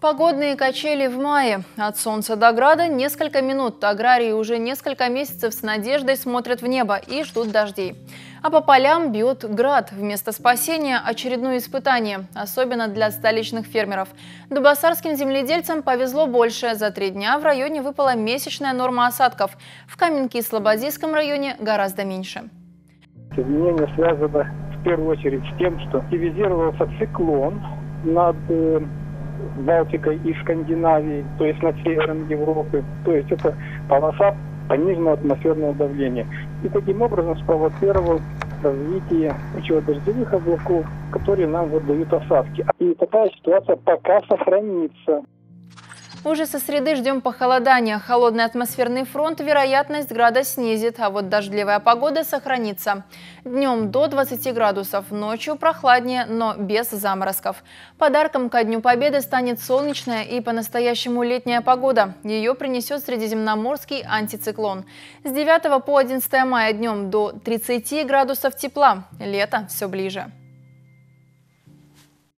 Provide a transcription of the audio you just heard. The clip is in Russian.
Погодные качели в мае. От солнца до града несколько минут. Аграрии уже несколько месяцев с надеждой смотрят в небо и ждут дождей. А по полям бьет град. Вместо спасения очередное испытание, особенно для столичных фермеров. Дубасарским земледельцам повезло больше. За три дня в районе выпала месячная норма осадков. В Каменке и Слободейском районе гораздо меньше. Изменение связано в первую очередь с тем, что активизировался циклон над э, Балтикой и Скандинавией, то есть над севером Европы. То есть это полоса пониженного атмосферного давления. И таким образом спровоцировал развитие дождевых облаков, которые нам вот дают осадки. И такая ситуация пока сохранится. Уже со среды ждем похолодания. Холодный атмосферный фронт вероятность града снизит, а вот дождливая погода сохранится. Днем до 20 градусов, ночью прохладнее, но без заморозков. Подарком ко Дню Победы станет солнечная и по-настоящему летняя погода. Ее принесет средиземноморский антициклон. С 9 по 11 мая днем до 30 градусов тепла. Лето все ближе.